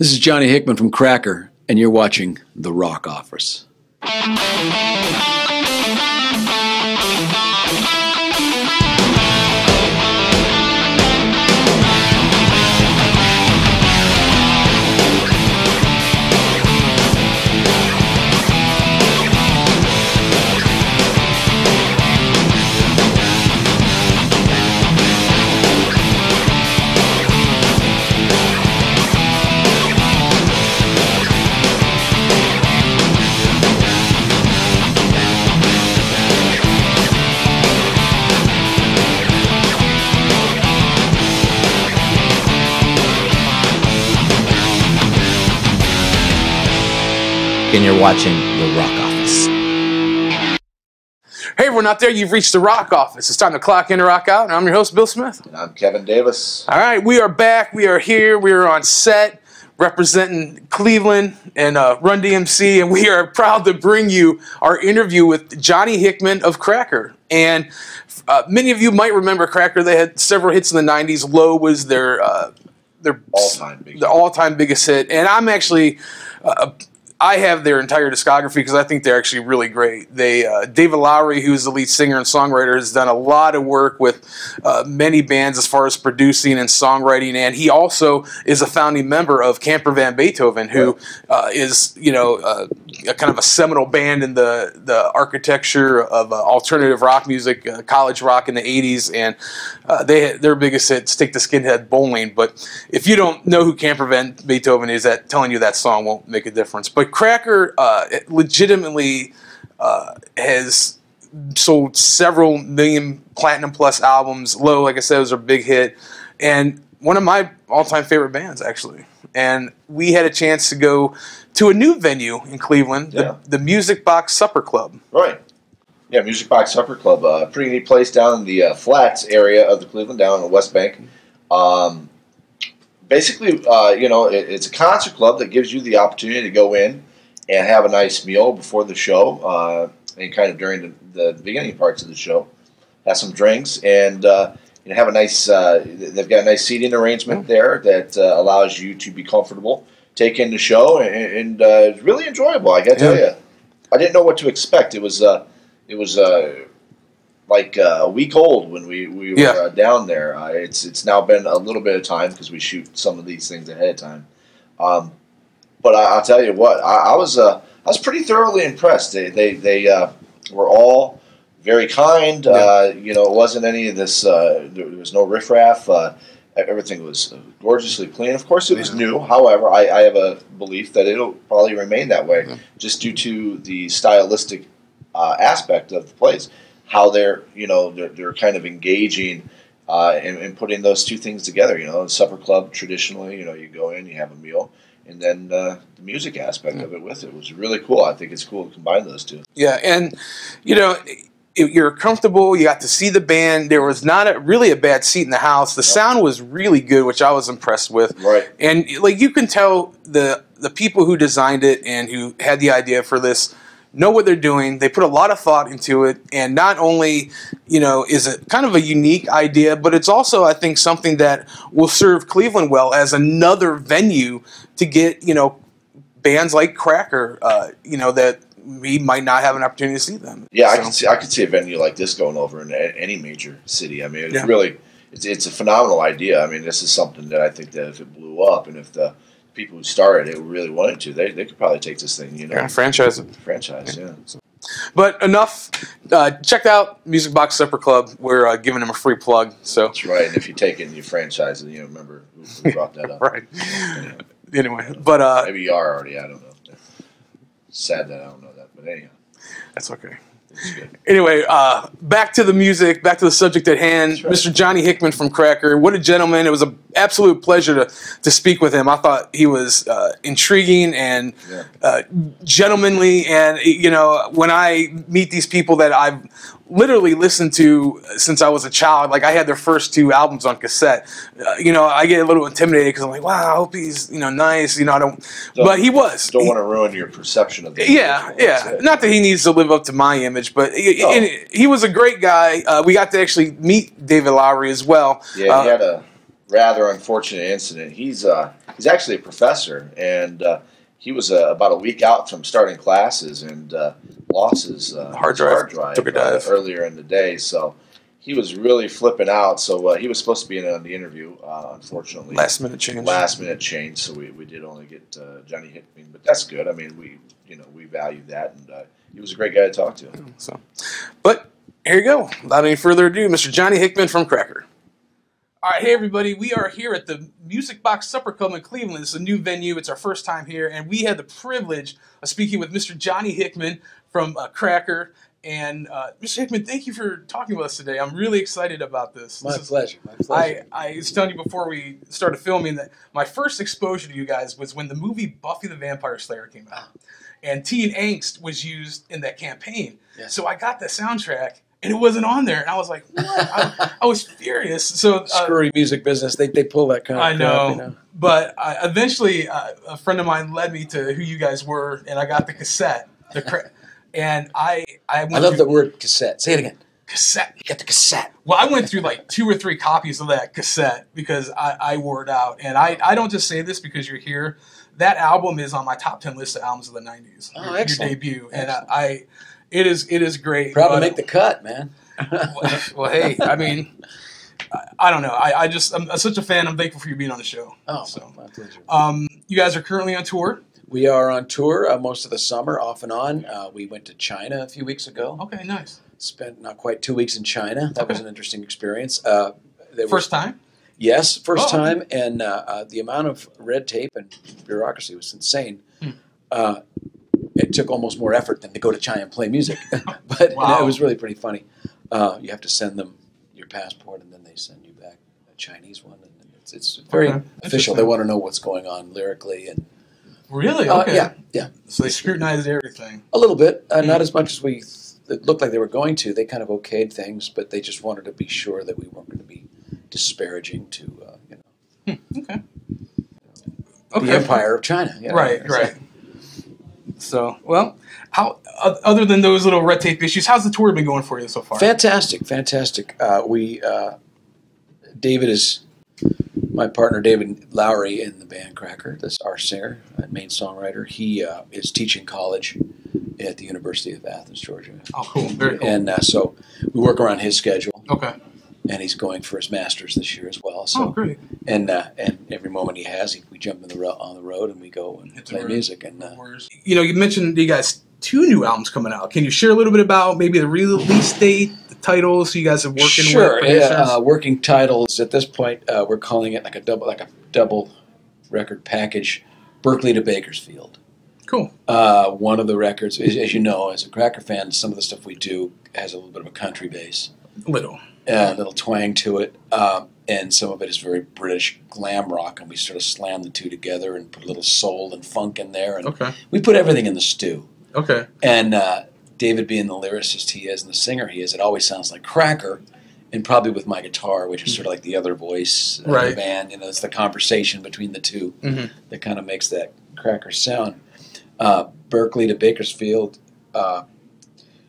This is Johnny Hickman from Cracker, and you're watching The Rock Office. And you're watching The Rock Office. Hey, everyone out there, you've reached the Rock Office. It's time to clock in and rock out, and I'm your host, Bill Smith. And I'm Kevin Davis. All right, we are back. We are here. We are on set representing Cleveland and uh, Run DMC, and we are proud to bring you our interview with Johnny Hickman of Cracker. And uh, many of you might remember Cracker. They had several hits in the '90s. "Low" was their uh, their All-time biggest the all-time biggest hit. And I'm actually uh, I have their entire discography because I think they're actually really great. They uh, David Lowery, who's the lead singer and songwriter, has done a lot of work with uh, many bands as far as producing and songwriting, and he also is a founding member of Camper Van Beethoven, who uh, is you know uh, a kind of a seminal band in the the architecture of uh, alternative rock music, uh, college rock in the '80s, and uh, they their biggest hit "Stick the Skinhead Bowling." But if you don't know who Camper Van Beethoven is, that telling you that song won't make a difference. But Cracker uh, legitimately uh, has sold several million platinum plus albums. Low, like I said, was a big hit, and one of my all time favorite bands actually. And we had a chance to go to a new venue in Cleveland, Yeah. the, the Music Box Supper Club. Right. Yeah, Music Box Supper Club. Uh, pretty neat place down in the uh, flats area of the Cleveland, down in the West Bank. Um, basically, uh, you know, it, it's a concert club that gives you the opportunity to go in and have a nice meal before the show uh, and kind of during the, the beginning parts of the show. Have some drinks and uh, you know, have a nice. Uh, they've got a nice seating arrangement there that uh, allows you to be comfortable, take in the show, and, and uh, it's really enjoyable. I got to tell Yeah. you, I didn't know what to expect. It was. Uh, it was uh, like uh, a week old when we, we were Yeah. uh, down there. Uh, it's it's now been a little bit of time because we shoot some of these things ahead of time. Um, but I, I'll tell you what, I, I was uh, I was pretty thoroughly impressed. They they, they uh, were all very kind. Uh, you know, it wasn't any of this. Uh, there was no riffraff. Uh, everything was gorgeously clean. Of course, it was new. However, I, I have a belief that it'll probably remain that way, just due to the stylistic uh, aspect of the place. How they're you know they're, they're kind of engaging. Uh, and, and putting those two things together, you know, supper club traditionally, you know, you go in, you have a meal, and then uh, the music aspect of it with it was really cool. I think it's cool to combine those two. Yeah, and you know, if you're comfortable. You got to see the band. There was not a, really a bad seat in the house. The sound was really good, which I was impressed with. Right. And like you can tell the the people who designed it and who had the idea for this know what they're doing. They put a lot of thought into it, and not only you know is it kind of a unique idea, but it's also I think something that will serve Cleveland well as another venue to get you know bands like Cracker, uh, you know that we might not have an opportunity to see them. Yeah, I So- can see I could see a venue like this going over in any major city. I mean, it's Yeah. really it's, it's a phenomenal idea. I mean, this is something that I think that if it blew up and if the people who started it really wanted to, they, they could probably take this thing, you know, Yeah, franchise it. franchise. Yeah. But enough. Uh, check out Music Box Supper Club. We're uh, giving them a free plug. So That's right. And if you take it and you franchise it, you know, remember who, who brought that up. right. Anyway, but uh, Maybe you are already. I don't know. Sad that I don't know that, but anyhow, that's okay. Anyway, uh, back to the music, back to the subject at hand. right. Mr. Johnny Hickman from Cracker. What a gentleman. It was an absolute pleasure to, to speak with him. I thought he was uh, intriguing and Yeah. uh, gentlemanly. And, you know, when I meet these people that I've literally listened to since I was a child, like I had their first two albums on cassette, uh, you know, I get a little intimidated because I'm like, wow, I hope he's, you know, nice. You know, I don't, Don't- but he was. Don't want to ruin your perception of the yeah, yeah. Not that he needs to live up to my image, but he, and he was a great guy. Uh, we got to actually meet David Lowery as well. Yeah, Uh, he had a rather unfortunate incident. He's uh, he's actually a professor, and uh, he was uh, about a week out from starting classes and uh, lost his uh, Hard his drive. Took a uh, dive. earlier in the day. So he was really flipping out. So uh, he was supposed to be in on the interview. Uh, unfortunately, Last minute change. last minute change. So we, we did only get uh, Johnny Hickman, but that's good. I mean, we you know we value that, and uh, he was a great guy to talk to. So, but here you go. Without any further ado, Mr. Johnny Hickman from Cracker. All right, hey everybody, we are here at the Music Box Supper Club in Cleveland. It's a new venue. It's our first time here, and we had the privilege of speaking with Mr. Johnny Hickman from uh, Cracker. And uh, Mr. Hickman, thank you for talking with us today. I'm really excited about this. My This is- pleasure. My I, pleasure. I was telling you before we started filming that my first exposure to you guys was when the movie Buffy the Vampire Slayer came out. And Teen Angst was used in that campaign. Yeah. So I got the soundtrack and it wasn't on there. And I was like, what? I, I was furious. So uh, Screwy music business. They, they pull that kind of I know. crap, you know. But I, eventually, uh, a friend of mine led me to who you guys were, and I got the cassette. The cra- and I I went I love through the word cassette. Say it again. cassette. You got the cassette. Well, I went through like two or three copies of that cassette because I, I wore it out. And I, I don't just say this because you're here. That album is on my top ten list of albums of the '90s. Oh, your, your excellent. debut, and I, I, it is it is great. Probably but- make the cut, man. well, well, hey, I mean, I, I don't know. I, I just I'm such a fan. I'm thankful for you being on the show. Oh, So- my pleasure. Um, you guys are currently on tour. We are on tour uh, most of the summer, off and on. Uh, we went to China a few weeks ago. Okay, nice. Spent not quite two weeks in China. That was an interesting experience. Uh, was- First time. Yes, first Oh, okay. time, and uh, uh, the amount of red tape and bureaucracy was insane. Hmm. Uh, it took almost more effort than to go to China and play music, but Wow. it was really pretty funny. Uh, you have to send them your passport, and then they send you back a Chinese one, and it's, it's very Okay. official. They want to know what's going on lyrically, and Really? uh, yeah, yeah, So they scrutinized everything. a little bit. Uh, Hmm. Not as much as we. It looked like they were going to. They kind of okayed things, but they just wanted to be sure that we weren't going to be disparaging to uh, you know Okay. the empire of China. you know. Right, right. So, well, how other than those little red tape issues, how's the tour been going for you so far? Fantastic, fantastic. Uh, we uh, David is my partner, David Lowery in the band Cracker. That's our singer, uh, main songwriter. He uh, is teaching college at the University of Athens, Georgia, Oh, cool. Very cool. and uh, so we work around his schedule. okay. And he's going for his masters this year as well. So Oh, great. and uh, and every moment he has, he, we jump in the ro- on the road and we go and Hit play music. And uh, You know, you mentioned you guys two new albums coming out. Can you share a little bit about maybe the release date, the titles you guys are working sure, with? yeah, uh, working titles at this point, uh, we're calling it like a double, like a double record package, Berkeley to Bakersfield. cool. Uh, one of the records, as, as you know, as a Cracker fan, some of the stuff we do has a little bit of a country base, A Little. A little twang to it, um, and some of it is very British glam rock, and we sort of slam the two together and put a little soul and funk in there, and Okay. we put everything in the stew. Okay. And uh, David, being the lyricist he is and the singer he is, it always sounds like Cracker, and probably with my guitar, which is sort of like the other voice of Right. the band. You know, it's the conversation between the 2 Mhm. that kind of makes that Cracker sound. Uh, Berkeley to Bakersfield, uh,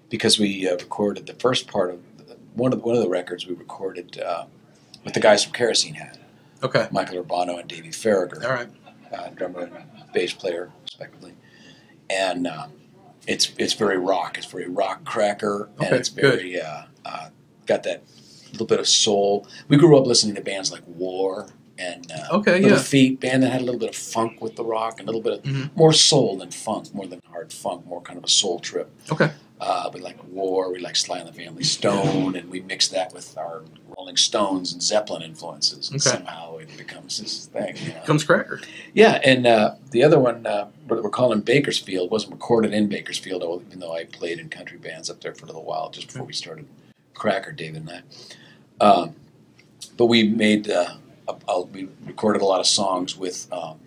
because we uh, recorded the first part of one of the, one of the records we recorded uh, with the guys from Kerosene Hat, Okay. Michael Urbano and Davey Faragher All right. uh, drummer and bass player, respectively. And uh, it's it's very rock. It's very rock cracker, and it's very uh, uh, got that little bit of soul. We grew up listening to bands like War and uh, Okay, Little yeah. Feat, band that had a little bit of funk with the rock, and a little bit of Mhm. more soul than funk, more than hard funk, more kind of a soul trip. Okay. Uh, we like War, we like Sly and the Family Stone, and we mix that with our Rolling Stones and Zeppelin influences, and Okay. somehow it becomes this thing. You know? Comes Cracker. Yeah, and uh, the other one, uh, what we're calling Bakersfield, wasn't recorded in Bakersfield, even though I played in country bands up there for a little while just before we started Cracker, David and I. Um, but we made, uh, a, a, we recorded a lot of songs with um,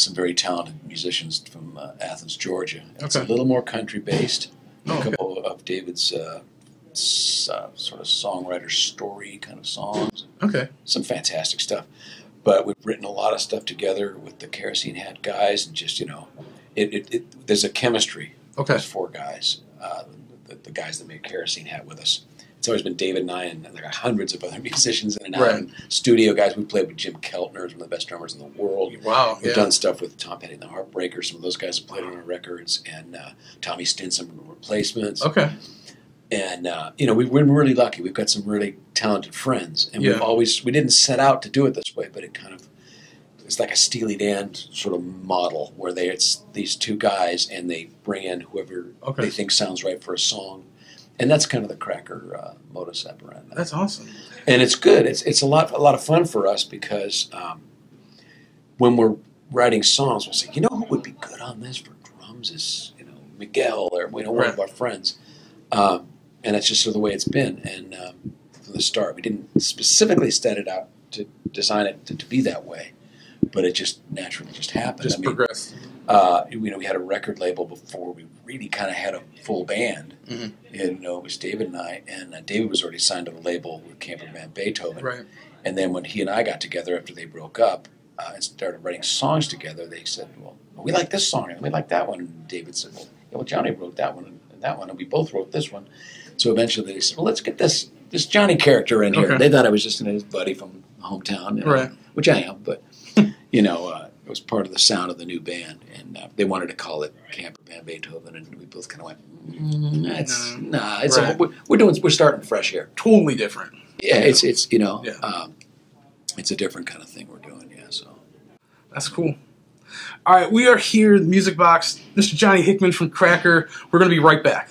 some very talented musicians from uh, Athens, Georgia. It's a little more country based. Oh, a okay. couple of David's uh, uh, sort of songwriter story kind of songs Okay. some fantastic stuff. But we've written a lot of stuff together with the kerosene hat guys, and just you know, it, it, it there's a chemistry. Okay. There's four guys, uh, the, the guys that made kerosene hat with us, it's always been David and I and there are hundreds of other musicians in and out. Right. And studio guys. We played with Jim Keltner, who's one of the best drummers in the world. Wow. We've Yeah. done stuff with Tom Petty and the Heartbreakers. Some of those guys have played on our records, and uh, Tommy Stinson from Replacements. Okay. And uh, you know, we've been really lucky. We've got some really talented friends, and Yeah. we've always we didn't set out to do it this way, but it kind of it's like a Steely Dan sort of model where they it's these two guys and they bring in whoever Okay. they think sounds right for a song, and that's kind of the cracker uh, modus operandi. That's awesome. and it's good. It's it's a lot a lot of fun for us because um, when we're writing songs, we'll say, you know, who would be good on this for drums is you know Miguel or you know one of our friends, um, and that's just sort of the way it's been. And um, from the start, we didn't specifically set it out to design it to, to be that way, but it just naturally just happened. Just I mean, progress. uh, you know, we had a record label before we really kind of had a full band. Mhm. And, you know, it was David and I, and uh, David was already signed to the label with Camper Van Beethoven. Right. And then when he and I got together after they broke up uh, and started writing songs together, they said, "Well, we like this song and we like that one." And David said, "Well, yeah, well Johnny wrote that one and that one, and we both wrote this one." So eventually they said, "Well, let's get this this Johnny character in here." Okay. They thought I was just his buddy from hometown, you know, Right. Which I am, but you know, uh, it was part of the sound of the new band, and uh, they wanted to call it Camper Van Beethoven, and we both kind of went, mm, "That's No. nah, it's Right. a, we're, we're doing we're starting fresh here." Totally different. Yeah, it's it's you know, Yeah. um, it's a different kind of thing we're doing. Yeah, so That's cool. All right, we are here, the Music Box. Mr. Johnny Hickman from Cracker. We're going to be right back.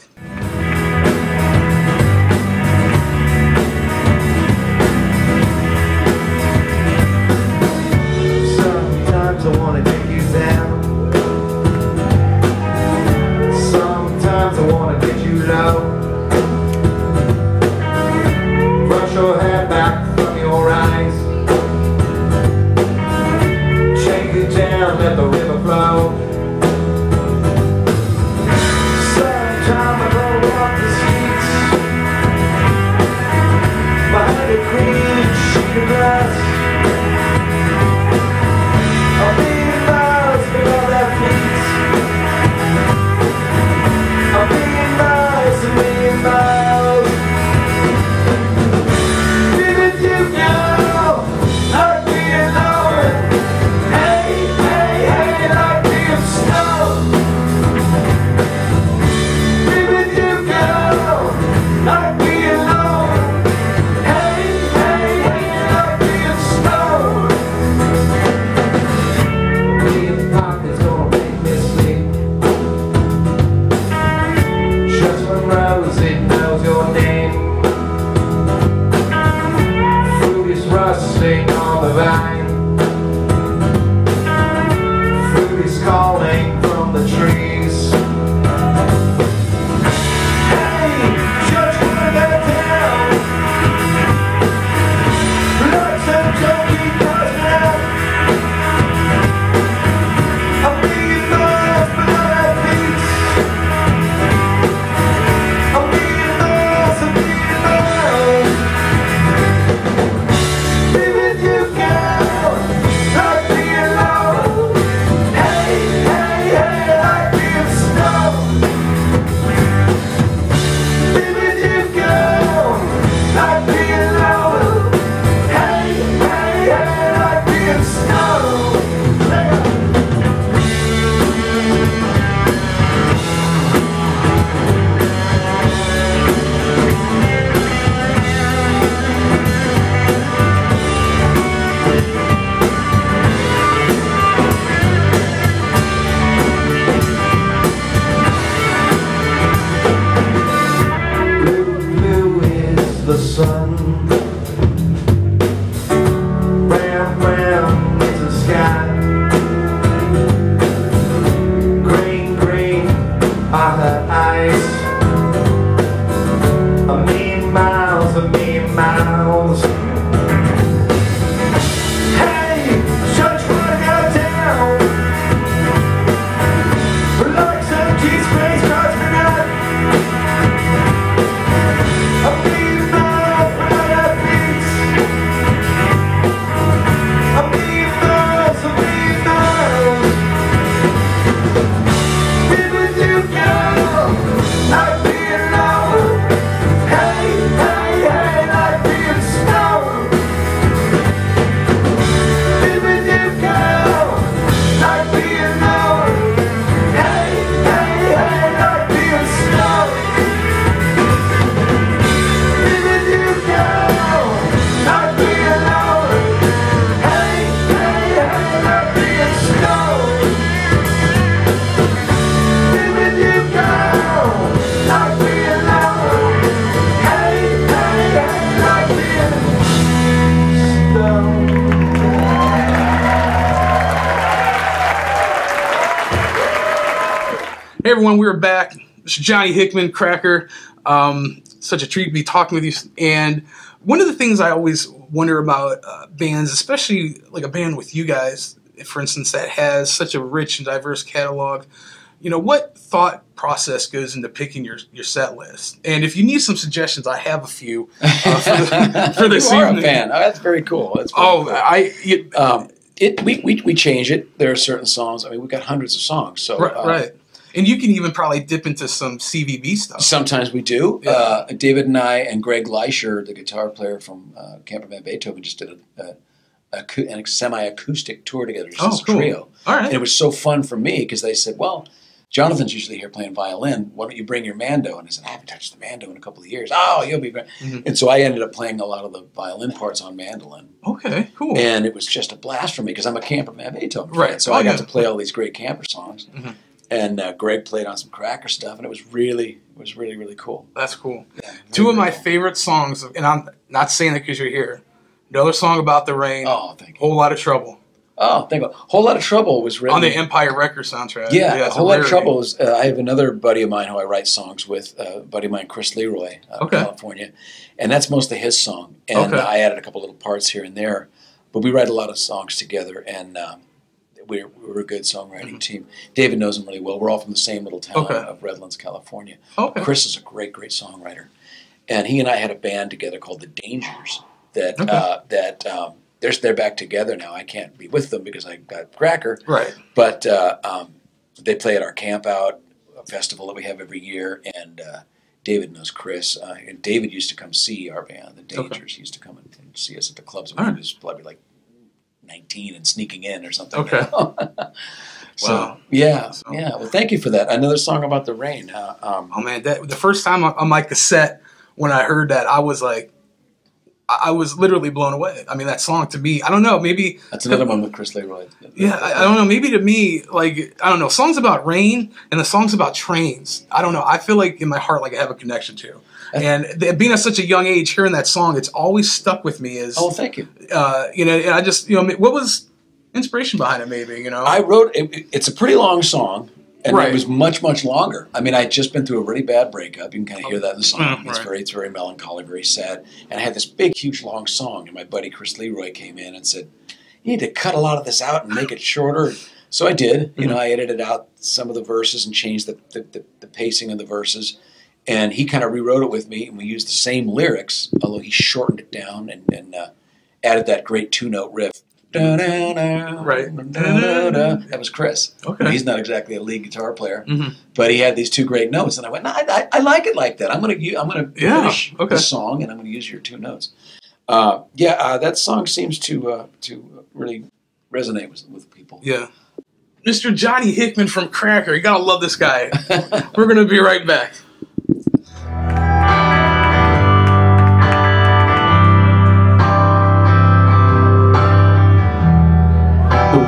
Everyone, we're back. This is Johnny Hickman, Cracker. Um, such a treat to be talking with you. And one of the things I always wonder about uh, bands, especially like a band with you guys, for instance, that has such a rich and diverse catalog. You know, what thought process goes into picking your, your set list? And if you need some suggestions, I have a few uh, for, the, for this you are evening. a fan. Oh, that's very cool. That's very Oh, cool. I you, um, it we, we we change it. There are certain songs. I mean, we've got hundreds of songs. So right, uh, right. And you can even probably dip into some CVB stuff. Sometimes we do. Yeah. Uh, David and I and Greg Lisher, the guitar player from uh, Camper Van Beethoven, just did a, a, a, acou- a semi-acoustic tour together, just Oh, as a cool. trio. All And it was so fun for me because they said, "Well, Jonathan's usually here playing violin. Why don't you bring your mando?" And I said, "I haven't touched the mando in a couple of years." Oh, you'll be great. Mhm. And so I ended up playing a lot of the violin parts on mandolin, Okay, cool. and it was just a blast for me because I'm a Camper Van Beethoven fan. Right. So Oh, I got yeah. to play all these great camper songs, Mhm. And uh, Greg played on some cracker stuff, and it was really, it was really, really cool. That's cool. Yeah, Two very, of my very favorite songs, and I'm not saying it because you're here. Another song about the rain. Oh, thank you. whole lot of trouble Oh, thank you. Whole lot of trouble was written on the Empire Records soundtrack. Yeah, a it's whole lot of trouble. Is, uh, I have another buddy of mine who I write songs with, uh, a buddy of mine, Chris Leroy, out Okay. of California, and that's mostly his song. And Okay. I added a couple little parts here and there, but we write a lot of songs together, and um, we're, we're a good songwriting team. David knows him really well. We're all from the same little town Mm-hmm. Okay. of Redlands, California. Okay. Chris is a great, great songwriter, and he and I had a band together called the Dangers. That Okay. uh, that um, they're they're back together now. I can't be with them because I got Cracker, Right. but uh, um, they play at our camp out festival that we have every year, and uh, David knows Chris. Uh, and David used to come see our band, the Okay. Dangers. He used to come and, and see us at the clubs when All he right. was probably like nineteen and sneaking in or something. Okay. you know? so Wow. yeah, So- yeah. Well, thank you for that. Another song about the rain. Uh, um, Oh man, that the first time on my cassette when I heard that, I was like, I I was literally blown away. I mean, that song to me, I don't know, maybe that's another one with Chris Leroy. Yeah, I, I don't know. Maybe to me, like I don't know, songs about rain and the songs about trains. I don't know. I feel like in my heart, like I have a connection to. And being at such a young age, hearing that song, it's always stuck with me. As Oh, thank you. uh, you know, and I just you know, what was inspiration behind it? Maybe you know. I wrote. It, it's a pretty long song, and Right. it was much much longer. I mean, I would just been through a really bad breakup. You can kind of hear that in the song. Mm, It's right. very it's very melancholy, very sad. And I had this big huge long song, and my buddy Chris Leroy came in and said, "You need to cut a lot of this out and make it shorter." So I did. You know, Mm-hmm. I edited out some of the verses and changed the the, the, the pacing of the verses. And he kind of rewrote it with me, and we used the same lyrics, although he shortened it down and, and uh, added that great two note riff. Da-da-da, Right. da-da-da. That was Chris. Okay. He's not exactly a lead guitar player, Mhm. but he had these two great notes, and I went, no, I, I, I like it like that. I'm gonna u- I'm gonna Yeah, finish okay. the song, and I'm gonna use your two notes. Uh, yeah, uh, that song seems to uh, to really resonate with, with people. yeah. Mr. Johnny Hickman from Cracker. You gotta love this guy. We're gonna be right back.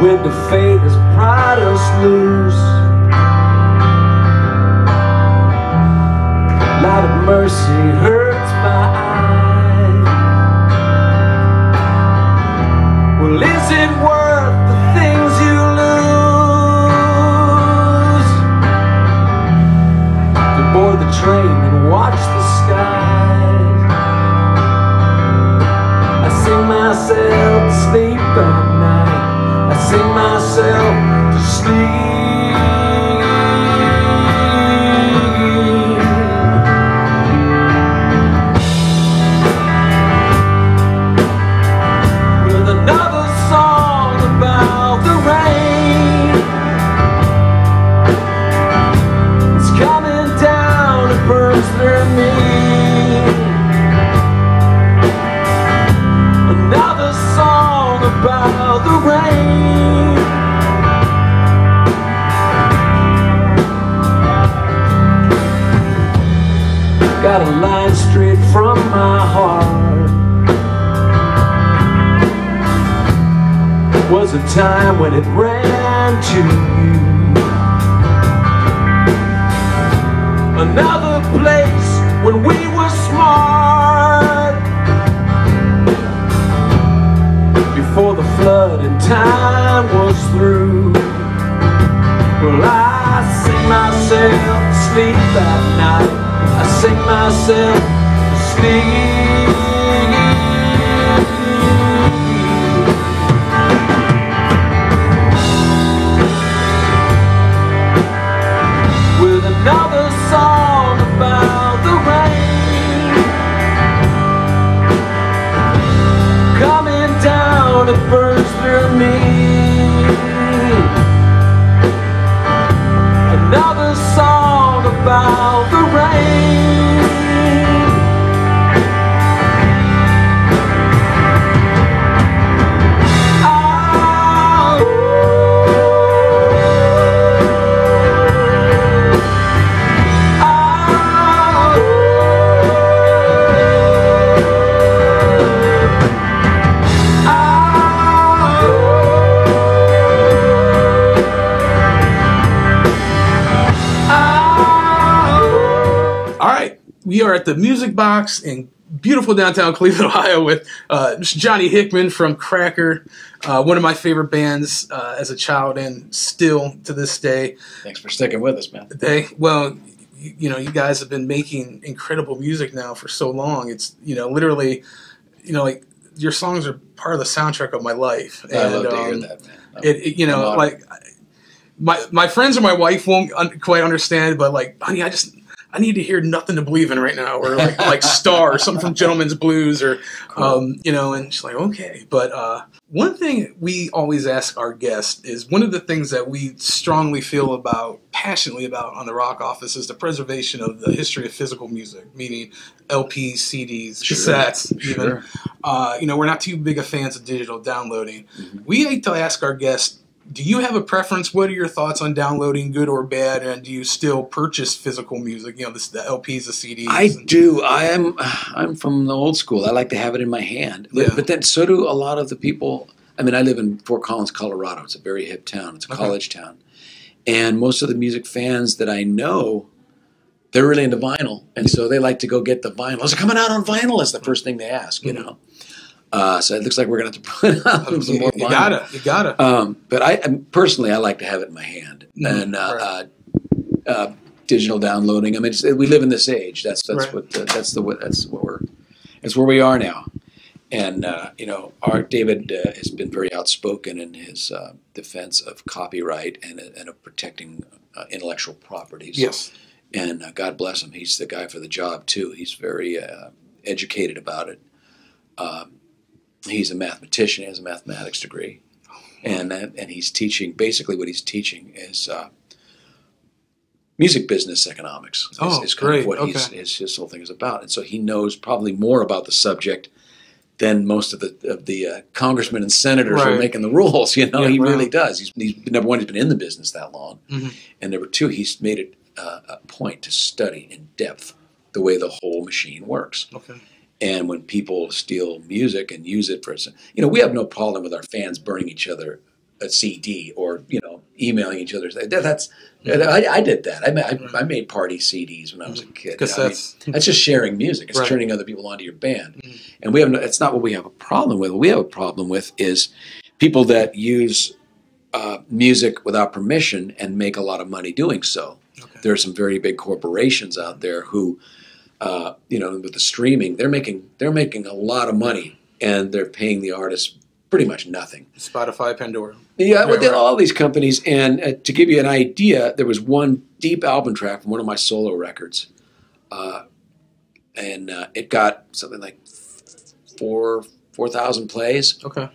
When the fate has pried us loose. Light of mercy hurts my eye. Well, is it worth the things you lose? To board the train and watch the skies. I sing myself to sleep. Sing myself to sleep. Time when it ran to you. Another place when we were smart. before the flood and time was through. Well, I sing myself to sleep at night. I sing myself to sleep. At the Music Box in beautiful downtown Cleveland, Ohio, with uh, Johnny Hickman from Cracker, uh, one of my favorite bands uh, as a child and still to this day. Thanks for sticking with us, man. They well, you, you know, you guys have been making incredible music now for so long. It's you know, literally, you know, like your songs are part of the soundtrack of my life. I love to hear um, that, man. It, it- you know like my my friends or my wife won't un- quite understand but like honey i just i need to hear nothing to believe in right now or like like star or something from gentleman's blues or um you know and she's like okay but uh one thing we always ask our guests is one of the things that we strongly feel about passionately about on the rock office is the preservation of the history of physical music meaning lps cds Sure, cassettes even sure. uh, you know, we're not too big of fans of digital downloading. Mm-hmm. We like to ask our guests, do you have a preference? What are your thoughts on downloading, good or bad? And do you still purchase physical music? You know, this, the LPs, the CDs. I and- do. I am. I'm from the old school. I like to have it in my hand. But, Yeah. but then so do a lot of the people. I mean, I live in Fort Collins, Colorado. It's a very hip town. It's a Okay. college town, and most of the music fans that I know, they're really into vinyl, and so they like to go get the vinyl. Is it coming out on vinyl? Is the first thing they ask. You Mhm. know. Uh, so it looks like we're gonna have to put out some you, more you gotta, you gotta. Um, but I personally, I like to have it in my hand Mhm, and uh, right. uh, uh, digital downloading. I mean, it's, we live in this age. That's that's Right. what the, that's the that's what we're that's where we are now. And uh, you know, our David uh, has been very outspoken in his uh, defense of copyright and and of protecting uh, intellectual properties. yes. And uh, God bless him. He's the guy for the job too. He's very uh, educated about it. Um, he's a mathematician. He has a mathematics degree, and uh, and he's teaching. Basically, what he's teaching is uh, music business economics. Is, Oh, is kind great. of what he's, Okay. his his whole thing is about. And so he knows probably more about the subject than most of the of the uh, congressmen and senators who are making the rules. You know, Yeah, he wow. really does. He's, he's number one. He's been in the business that long, Mhm. and number two, he's made it uh, a point to study in depth the way the whole machine works. Okay. And when people steal music and use it for, you know, we have no problem with our fans burning each other a CD or you know emailing each other. That, that's I, I did that. I, ma- I, I made party CDs when I was a kid. You know, I mean, that's just sharing music. It's Right. turning other people onto your band, Mhm. and we have. No, it's not what we have a problem with. What we have a problem with is people that use uh, music without permission and make a lot of money doing so. Okay. There are some very big corporations out there who, uh, you know, with the streaming, they're making they're making a lot of money and they're paying the artists pretty much nothing. Spotify, Pandora. Yeah, with right. all these companies. And uh, to give you an idea, there was one deep album track from one of my solo records, uh, and uh, it got something like four four thousand plays, Okay.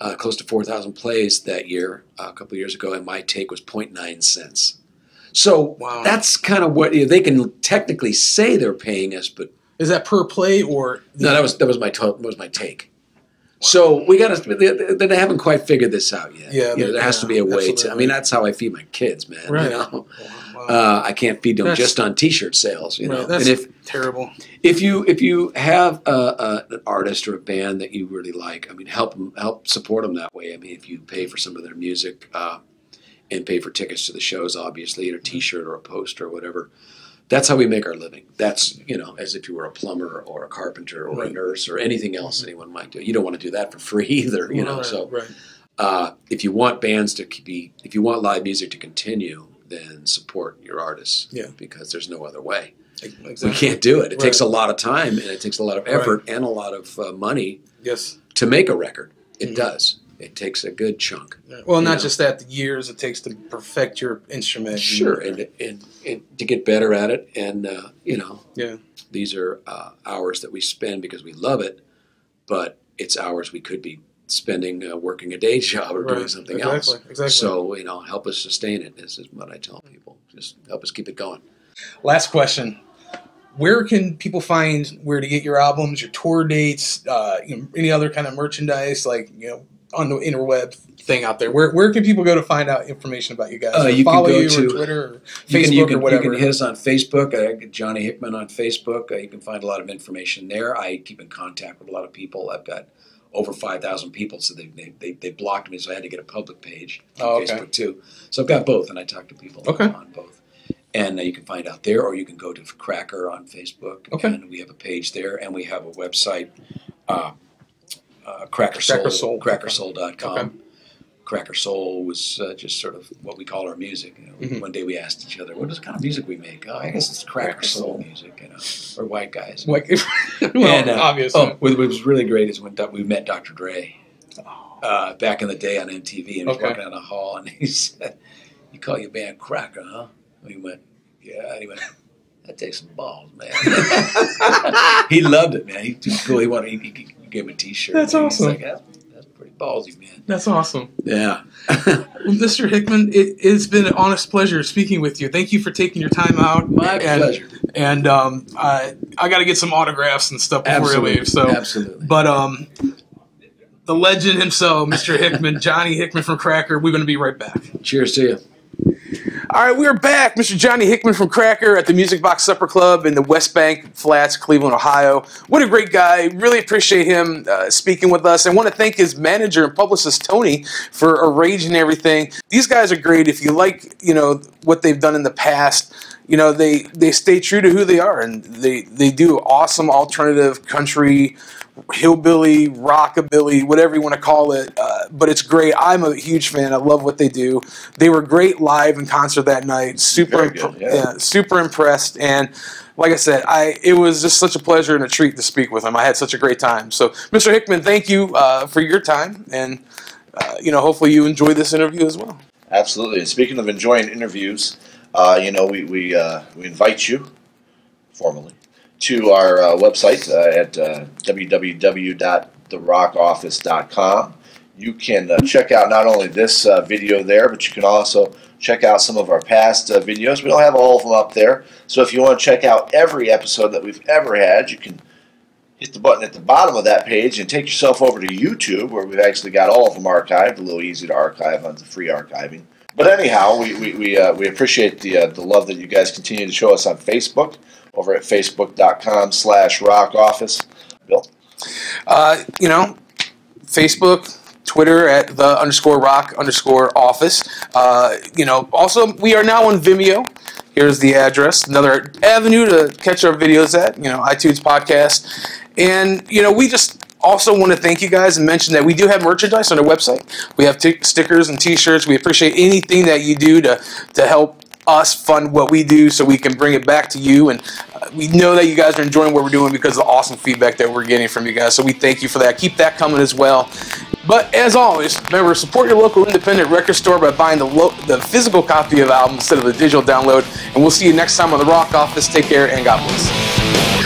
uh, close to four thousand plays that year, uh, a couple of years ago, and my take was 0.9 cents. So Wow. that's kind of what you know, they can technically say they're paying us, but Is that per play or no, that was that was my that was my take. So we got to. They, they haven't quite figured this out yet. Yeah, You know, there has to be a way to. I mean, that's how I feed my kids, man. Right. You know, Wow. uh, I can't feed them That's- just on T-shirt sales. You know, that's and if terrible. if you if you have a, a, an artist or a band that you really like, I mean, help them help support them that way. I mean, if you pay for some of their music uh, and pay for tickets to the shows, obviously, or a T-shirt or a poster or whatever. That's how we make our living. That's you know, as if you were a plumber or a carpenter or a nurse or anything else anyone might do. You don't want to do that for free either. You know, Right, so right. uh, if you want bands to be, if you want live music to continue, then support your artists. Yeah. Because there's no other way. Exactly. We can't do it. It takes a lot of time and it takes a lot of effort and a lot of uh, money Yes. to make a record. It Mhm. does. It takes a good chunk. Well, not know. just that, the years it takes to perfect your instrument. Sure, and, and, and to get better at it, and uh, you know, Yeah. these are uh, hours that we spend because we love it, but it's hours we could be spending uh, working a day job or doing something exactly. else. Exactly. So you know, help us sustain it. This is what I tell people. Just help us keep it going. Last question. Where can people find where to get your albums, your tour dates, uh, you know, any other kind of merchandise, like you know, on the interweb thing out there? Where where can people go to find out information about you guys? Uh, you can follow go you to- or Twitter or You Facebook can, you, can, or whatever. you can hit us on Facebook. I got Johnny Hickman on Facebook. Uh, you can find a lot of information there. I keep in contact with a lot of people. I've got over 5,000 people, so they, they, they, they blocked me, so I had to get a public page on Oh, okay. Facebook too. So I've got both, and I talk to people Okay. on both. And uh, you can find out there, or you can go to Cracker on Facebook. Okay. And we have a page there, and we have a website, uh, uh, Cracker Soul, Cracker Soul. crackersoul.com. Okay. Cracker Soul was uh, just sort of what we call our music. You know, Mhm. One day we asked each other, "What is the kind of music we make?" Oh, I guess it's Cracker, Cracker Soul, Soul. music, you know, or white guys. Like, well, And, uh, obviously. Oh, what was really great is when we met Dr. Dre uh, back in the day on MTV, and he was Okay. walking down the hall, and he said, "You call your band Cracker, huh?" And we went, "Yeah." And he went. That takes some balls, man. he loved it, man. He just cool. He wanted. He, he, he gave him a T-shirt. That's He's awesome. like, that's, that's pretty ballsy, man. That's awesome. Yeah. Well, Mr. Hickman, it, it's been an honest pleasure speaking with you. Thank you for taking your time out. My and, pleasure. And um, I, I got to get some autographs and stuff before Absolutely. I leave. So, Absolutely. but um, the legend himself, Mr. Hickman, Johnny Hickman from Cracker. We're going to be right back. Cheers to you. All right, we are back. Mr. Johnny Hickman from Cracker at the Music Box Supper Club in the West Bank Flats, Cleveland, Ohio. What a great guy. Really appreciate him uh, speaking with us. I want to thank his manager and publicist, Tony, for arranging everything. These guys are great. If you like, you know, what they've done in the past, you know, they, they stay true to who they are and they, they do awesome alternative country hillbilly, rockabilly, whatever you want to call it. Uh, but it's great. I'm a huge fan. I love what they do. They were great live in concert that night. Super, good, imp- yeah. super impressed. And like I said, I it was just such a pleasure and a treat to speak with them. I had such a great time. So, Mr. Hickman, thank you uh, for your time, and uh, you know, hopefully you enjoyed this interview as well. Absolutely. And speaking of enjoying interviews, uh, you know, we we, uh, we invite you formally to our uh, website uh, at uh, www.therockoffice.com. You can uh, check out not only this uh, video there, but you can also check out some of our past uh, videos. We don't have all of them up there, so if you want to check out every episode that we've ever had, you can hit the button at the bottom of that page and take yourself over to YouTube, where we've actually got all of them archived. A little easy to archive on the free archiving. But anyhow, we we, we, we appreciate the the love that you guys continue to show us on Facebook over at facebook.com slash rock office. Bill? Uh, you know, Facebook, Twitter at the underscore rock underscore office. Uh, you know, also we are now on Vimeo. Here's the address, another avenue to catch our videos at. You know, iTunes podcast, and you know we just also want to thank you guys and mention that we do have merchandise on our website. We have stickers and T-shirts. We appreciate anything that you do to to help us fund what we do so we can bring it back to you. And uh, we know that you guys are enjoying what we're doing because of the awesome feedback that we're getting from you guys. So we thank you for that. Keep that coming as well. But as always remember support your local independent record store by buying the, the physical copy of the album instead of the digital download. And we'll see you next time on the rock office. Take care and god bless